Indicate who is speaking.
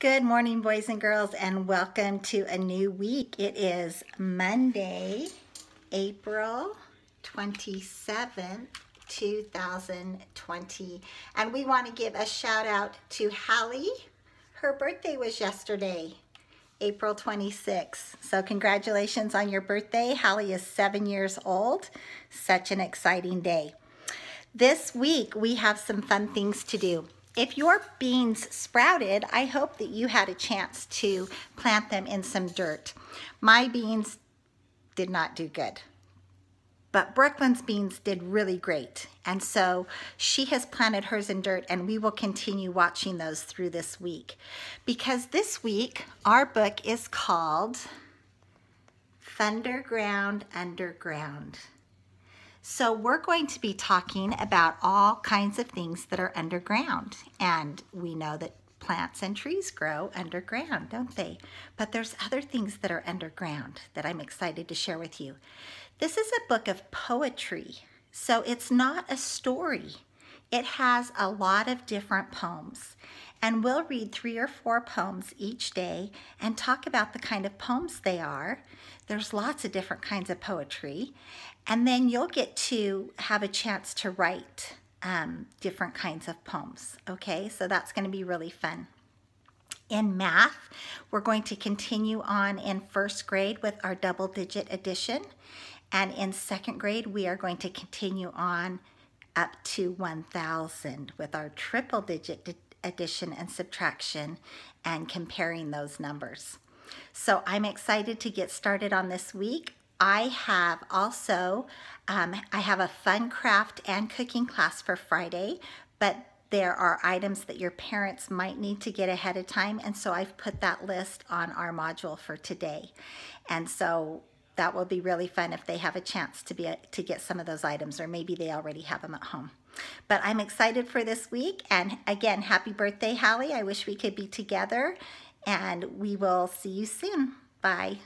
Speaker 1: Good morning, boys and girls, and welcome to a new week. It is Monday, April 27th, 2020. And we want to give a shout out to Hallie. Her birthday was yesterday, April 26th. So, congratulations on your birthday. Hallie is seven years old. Such an exciting day. This week, we have some fun things to do. If your beans sprouted, I hope that you had a chance to plant them in some dirt. My beans did not do good. But Brooklyn's beans did really great. And so she has planted hers in dirt and we will continue watching those through this week. Because this week, our book is called Thunderground Underground. So we're going to be talking about all kinds of things that are underground. And we know that plants and trees grow underground, don't they? But there's other things that are underground that I'm excited to share with you. This is a book of poetry. So it's not a story. It has a lot of different poems. And we'll read three or four poems each day and talk about the kind of poems they are. There's lots of different kinds of poetry. And then you'll get to have a chance to write um, different kinds of poems. Okay, so that's going to be really fun. In math, we're going to continue on in first grade with our double digit addition. And in second grade, we are going to continue on up to 1,000 with our triple digit addition and subtraction and comparing those numbers. So I'm excited to get started on this week. I have also, um, I have a fun craft and cooking class for Friday, but there are items that your parents might need to get ahead of time. And so I've put that list on our module for today. And so that will be really fun if they have a chance to be to get some of those items or maybe they already have them at home. But I'm excited for this week and again happy birthday Hallie. I wish we could be together and we will see you soon. Bye.